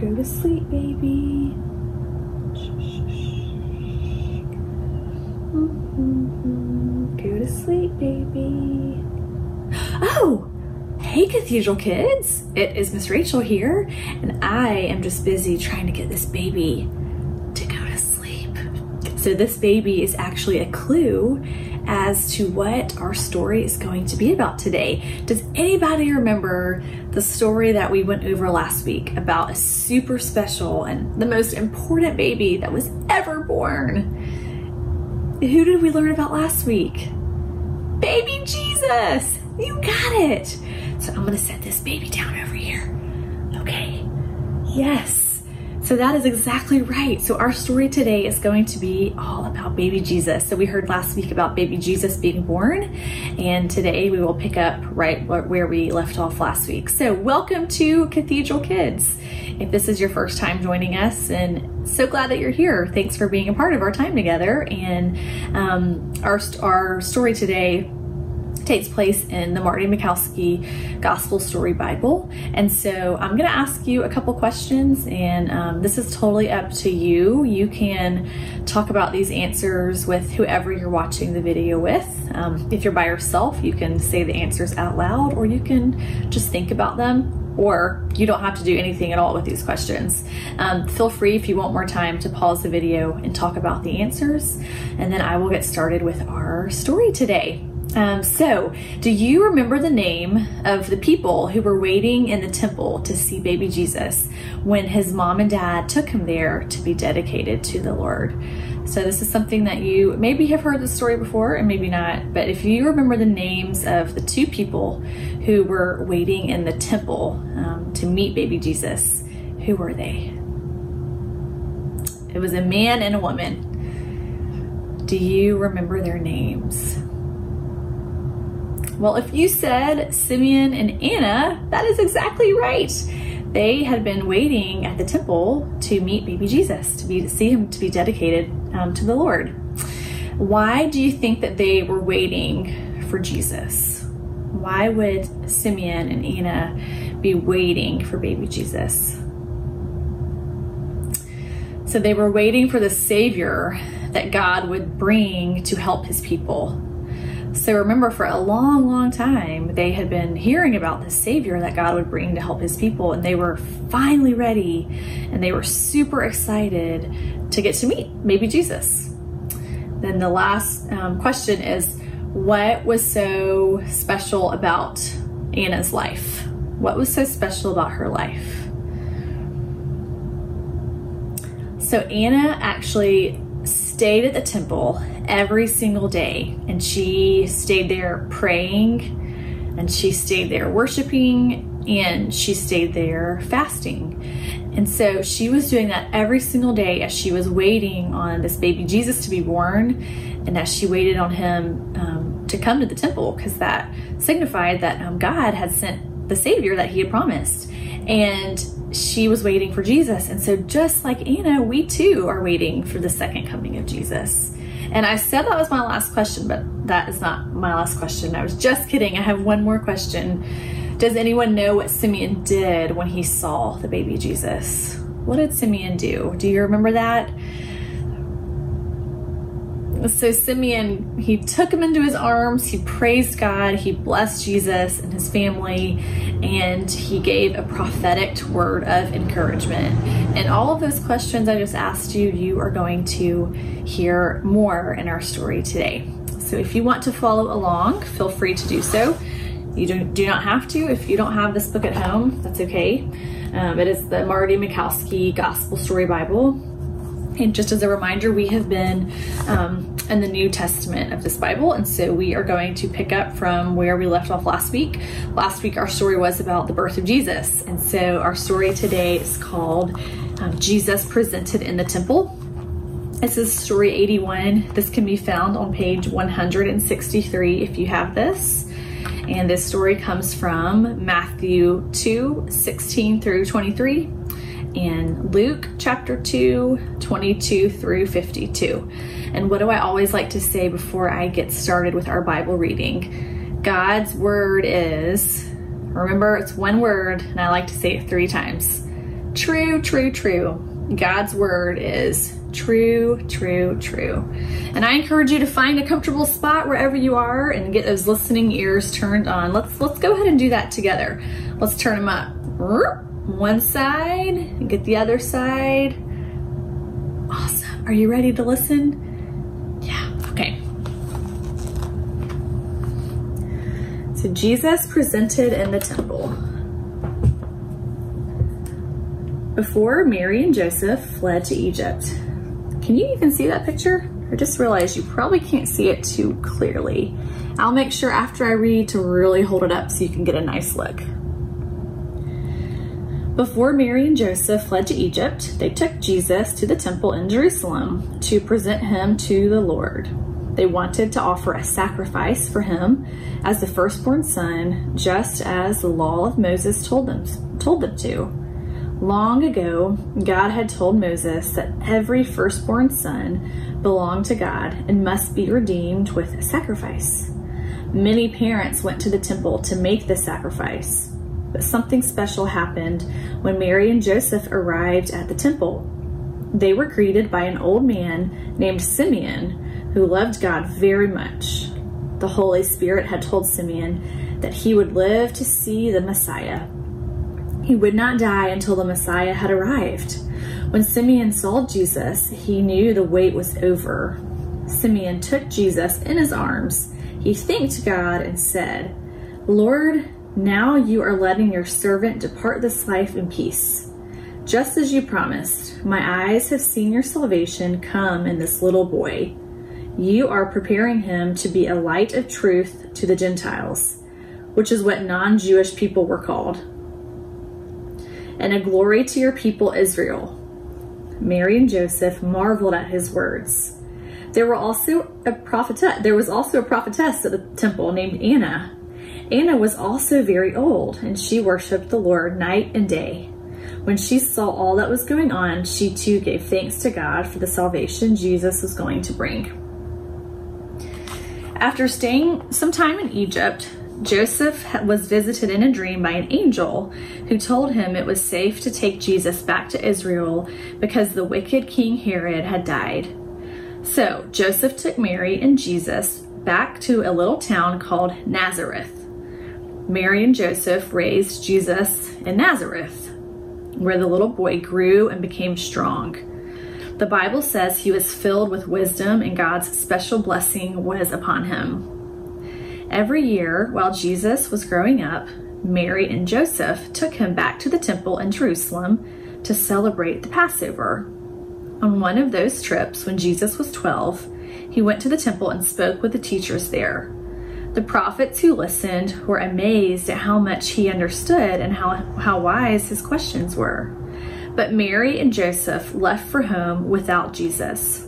Go to sleep, baby. Go to sleep, baby. Oh, hey, Cathedral Kids. It is Miss Rachel here, and I am just busy trying to get this baby to go to sleep. So, this baby is actually a clue as to what our story is going to be about today. Does anybody remember the story that we went over last week about a super special and the most important baby that was ever born? Who did we learn about last week? Baby Jesus! You got it! So I'm gonna set this baby down over here. Okay. Yes. So that is exactly right. So our story today is going to be all about baby Jesus. So we heard last week about baby Jesus being born, and today we will pick up right where we left off last week. So welcome to Cathedral Kids. If this is your first time joining us, and so glad that you're here. Thanks for being a part of our time together. And um, our our story today takes place in the Marty Machowski Gospel Story Bible. And so I'm going to ask you a couple questions, and um, this is totally up to you. You can talk about these answers with whoever you're watching the video with. Um, if you're by yourself, you can say the answers out loud, or you can just think about them or you don't have to do anything at all with these questions. Um, feel free if you want more time to pause the video and talk about the answers, and then I will get started with our story today. Um, so, do you remember the name of the people who were waiting in the temple to see baby Jesus when his mom and dad took him there to be dedicated to the Lord? So, this is something that you maybe have heard the story before and maybe not, but if you remember the names of the two people who were waiting in the temple um, to meet baby Jesus, who were they? It was a man and a woman. Do you remember their names? Well, if you said Simeon and Anna, that is exactly right. They had been waiting at the temple to meet baby Jesus, to be to see him to be dedicated um, to the Lord. Why do you think that they were waiting for Jesus? Why would Simeon and Anna be waiting for baby Jesus? So they were waiting for the Savior that God would bring to help his people. So remember, for a long, long time, they had been hearing about the Savior that God would bring to help his people, and they were finally ready and they were super excited to get to meet maybe Jesus. Then the last um, question is what was so special about Anna's life? What was so special about her life? So Anna actually stayed at the temple every single day and she stayed there praying and she stayed there worshiping and she stayed there fasting. And so she was doing that every single day as she was waiting on this baby Jesus to be born and as she waited on him um, to come to the temple because that signified that um, God had sent the Savior that he had promised. And she was waiting for Jesus. And so, just like Anna, we too are waiting for the second coming of Jesus. And I said that was my last question, but that is not my last question. I was just kidding. I have one more question. Does anyone know what Simeon did when he saw the baby Jesus? What did Simeon do? Do you remember that? So Simeon, he took him into his arms, he praised God, he blessed Jesus and his family, and he gave a prophetic word of encouragement. And all of those questions I just asked you, you are going to hear more in our story today. So if you want to follow along, feel free to do so. You do, do not have to. If you don't have this book at home, that's okay. Um, it is the Marty Machowski Gospel Story Bible. And just as a reminder, we have been um, in the New Testament of this Bible, and so we are going to pick up from where we left off last week. Last week, our story was about the birth of Jesus, and so our story today is called um, Jesus Presented in the Temple. This is story 81. This can be found on page 163 if you have this. And this story comes from Matthew 2 16 through 23 in Luke chapter 2, 22 through 52. And what do I always like to say before I get started with our Bible reading? God's word is, remember, it's one word, and I like to say it three times True, true, true. God's word is true, true, true. And I encourage you to find a comfortable spot wherever you are and get those listening ears turned on. Let's let's go ahead and do that together. Let's turn them up. One side, get the other side. Awesome. Are you ready to listen? Yeah, okay. So Jesus presented in the temple. Before Mary and Joseph fled to Egypt. Can you even see that picture? I just realized you probably can't see it too clearly. I'll make sure after I read to really hold it up so you can get a nice look. Before Mary and Joseph fled to Egypt, they took Jesus to the temple in Jerusalem to present him to the Lord. They wanted to offer a sacrifice for him as the firstborn son, just as the law of Moses told them, told them to. Long ago, God had told Moses that every firstborn son belonged to God and must be redeemed with a sacrifice. Many parents went to the temple to make the sacrifice, but something special happened when Mary and Joseph arrived at the temple. They were greeted by an old man named Simeon who loved God very much. The Holy Spirit had told Simeon that he would live to see the Messiah. He would not die until the Messiah had arrived. When Simeon saw Jesus, he knew the wait was over. Simeon took Jesus in his arms. He thanked God and said, Lord, now you are letting your servant depart this life in peace. Just as you promised, my eyes have seen your salvation come in this little boy. You are preparing him to be a light of truth to the Gentiles, which is what non Jewish people were called, and a glory to your people Israel. Mary and Joseph marveled at his words. There were also a prophetess, there was also a prophetess at the temple named Anna. Anna was also very old, and she worshipped the Lord night and day. When she saw all that was going on, she too gave thanks to God for the salvation Jesus was going to bring. After staying some time in Egypt, Joseph was visited in a dream by an angel who told him it was safe to take Jesus back to Israel because the wicked King Herod had died. So Joseph took Mary and Jesus back to a little town called Nazareth. Mary and Joseph raised Jesus in Nazareth, where the little boy grew and became strong. The Bible says he was filled with wisdom and God's special blessing was upon him. Every year, while Jesus was growing up, Mary and Joseph took him back to the temple in Jerusalem to celebrate the Passover. On one of those trips, when Jesus was 12, he went to the temple and spoke with the teachers there. The prophets who listened were amazed at how much he understood and how, how wise his questions were. But Mary and Joseph left for home without Jesus.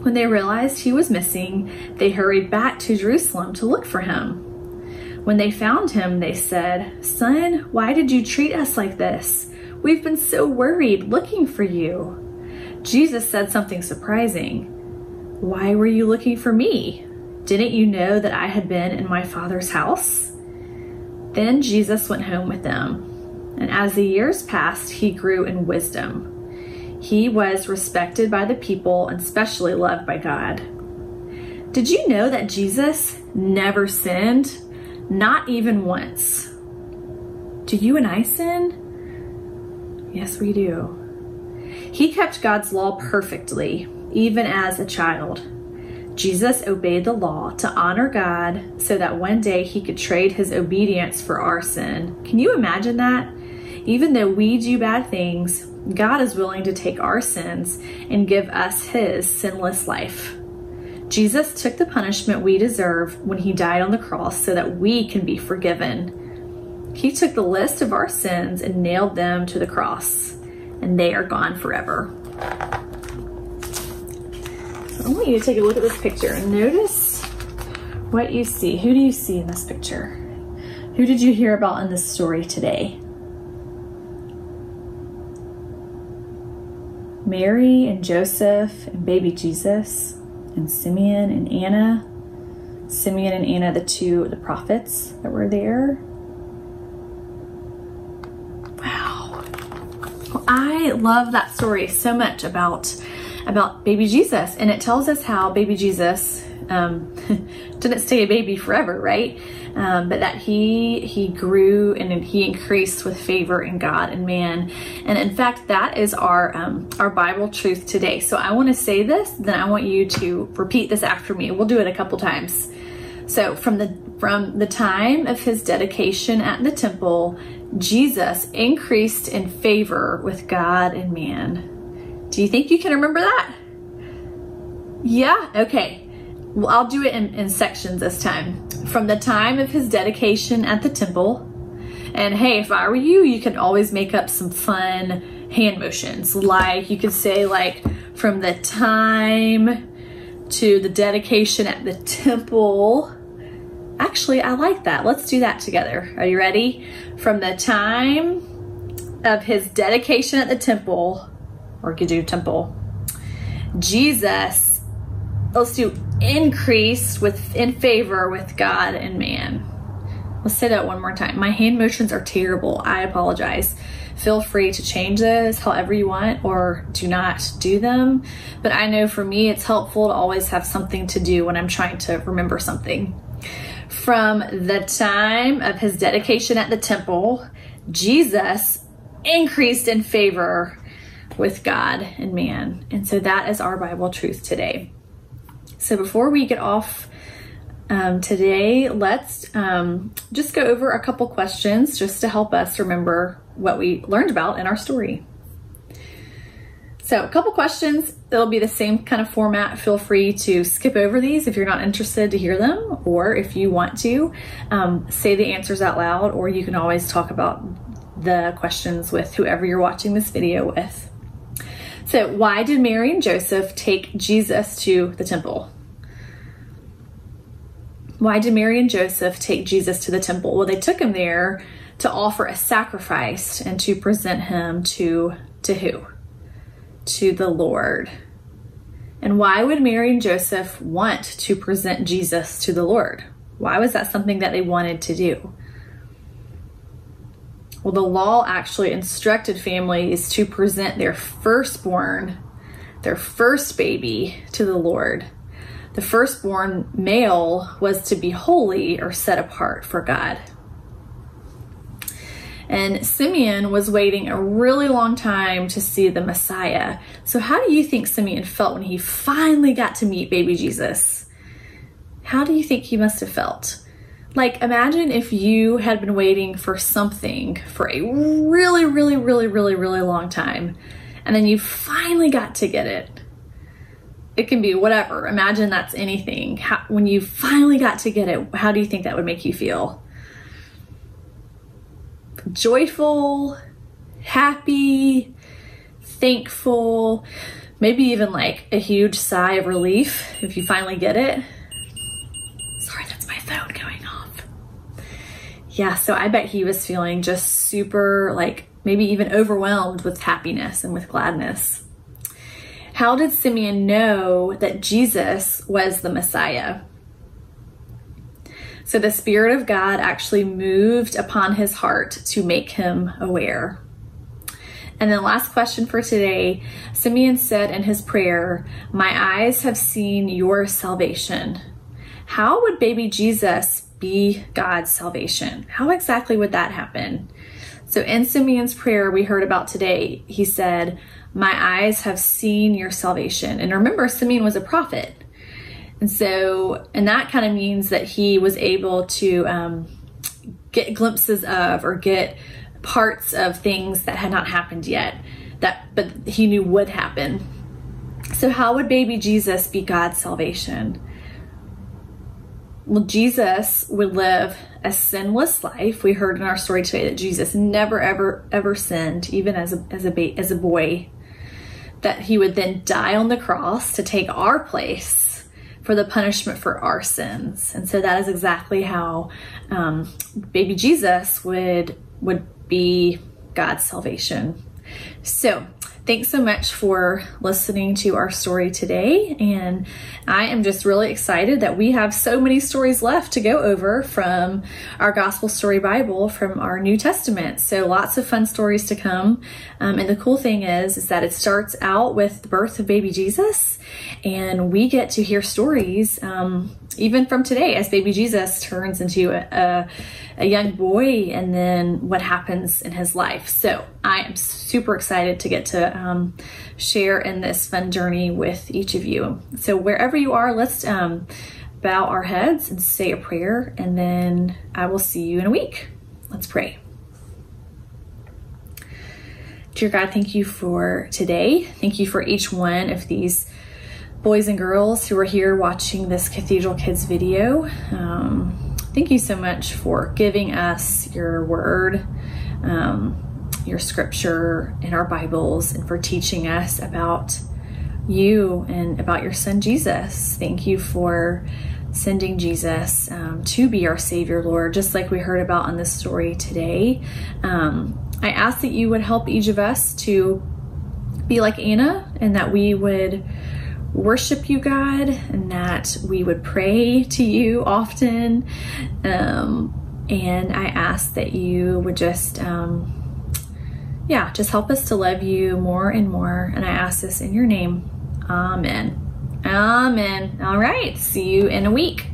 When they realized he was missing, they hurried back to Jerusalem to look for him. When they found him, they said, Son, why did you treat us like this? We've been so worried looking for you. Jesus said something surprising. Why were you looking for me? Didn't you know that I had been in my Father's house? Then Jesus went home with them and as the years passed, he grew in wisdom. He was respected by the people and specially loved by God. Did you know that Jesus never sinned? Not even once. Do you and I sin? Yes, we do. He kept God's law perfectly, even as a child. Jesus obeyed the law to honor God so that one day he could trade his obedience for our sin. Can you imagine that? Even though we do bad things, God is willing to take our sins and give us his sinless life. Jesus took the punishment we deserve when he died on the cross so that we can be forgiven. He took the list of our sins and nailed them to the cross, and they are gone forever. I want you to take a look at this picture and notice what you see. Who do you see in this picture? Who did you hear about in this story today? Mary and Joseph and baby Jesus and Simeon and Anna. Simeon and Anna, the two the prophets that were there. Wow. I love that story so much about about baby Jesus, and it tells us how baby Jesus um, didn't stay a baby forever, right? Um, but that he he grew and he increased with favor in God and man. And in fact, that is our um, our Bible truth today. So I want to say this, then I want you to repeat this after me. We'll do it a couple times. So from the from the time of his dedication at the temple, Jesus increased in favor with God and man. Do you think you can remember that? Yeah, okay. Well, I'll do it in, in sections this time. From the time of his dedication at the temple, and hey, if I were you, you can always make up some fun hand motions. Like you could say like from the time to the dedication at the temple. Actually, I like that. Let's do that together. Are you ready? From the time of his dedication at the temple, or do temple, Jesus, let's do increase with in favor with God and man. Let's say that one more time. My hand motions are terrible. I apologize. Feel free to change those however you want or do not do them. But I know for me, it's helpful to always have something to do when I'm trying to remember something. From the time of his dedication at the temple, Jesus increased in favor with God and man. And so that is our Bible truth today. So before we get off um, today, let's um, just go over a couple questions just to help us remember what we learned about in our story. So a couple questions, it'll be the same kind of format. Feel free to skip over these if you're not interested to hear them, or if you want to, um, say the answers out loud, or you can always talk about the questions with whoever you're watching this video with. So, why did Mary and Joseph take Jesus to the temple? Why did Mary and Joseph take Jesus to the temple? Well, they took him there to offer a sacrifice and to present him to to who? To the Lord. And why would Mary and Joseph want to present Jesus to the Lord? Why was that something that they wanted to do? Well, the law actually instructed families to present their firstborn, their first baby, to the Lord. The firstborn male was to be holy or set apart for God. And Simeon was waiting a really long time to see the Messiah. So, how do you think Simeon felt when he finally got to meet baby Jesus? How do you think he must have felt? Like, imagine if you had been waiting for something for a really, really, really, really, really long time, and then you finally got to get it. It can be whatever. Imagine that's anything. How, when you finally got to get it, how do you think that would make you feel? Joyful, happy, thankful, maybe even like a huge sigh of relief if you finally get it. Sorry, that's my phone going off yeah, so I bet he was feeling just super, like maybe even overwhelmed with happiness and with gladness. How did Simeon know that Jesus was the Messiah? So the Spirit of God actually moved upon his heart to make him aware. And then, last question for today Simeon said in his prayer, My eyes have seen your salvation. How would baby Jesus be God's salvation. How exactly would that happen? So in Simeon's prayer we heard about today, he said, My eyes have seen your salvation. And remember, Simeon was a prophet. And so, and that kind of means that he was able to um, get glimpses of or get parts of things that had not happened yet, that but he knew would happen. So, how would baby Jesus be God's salvation? Well, Jesus would live a sinless life. We heard in our story today that Jesus never, ever, ever sinned, even as a as a as a boy. That he would then die on the cross to take our place for the punishment for our sins, and so that is exactly how um, baby Jesus would would be God's salvation. So thanks so much for listening to our story today. And I am just really excited that we have so many stories left to go over from our Gospel Story Bible from our New Testament. So lots of fun stories to come. Um, and the cool thing is, is that it starts out with the birth of baby Jesus, and we get to hear stories um, even from today as baby Jesus turns into a, a, a, young boy and then what happens in his life. So I am super excited to get to um, share in this fun journey with each of you. So wherever you are, let's um, bow our heads and say a prayer and then I will see you in a week. Let's pray. Dear God, thank you for today. Thank you for each one of these boys and girls who are here watching this Cathedral Kids video. Um, thank you so much for giving us your word, um, your scripture in our Bibles, and for teaching us about you and about your son Jesus. Thank you for sending Jesus um, to be our Savior, Lord, just like we heard about in this story today. Um, I ask that you would help each of us to be like Anna and that we would worship you, God, and that we would pray to you often. Um, and I ask that you would just, um, yeah, just help us to love you more and more. And I ask this in your name. Amen. Amen. All right. See you in a week.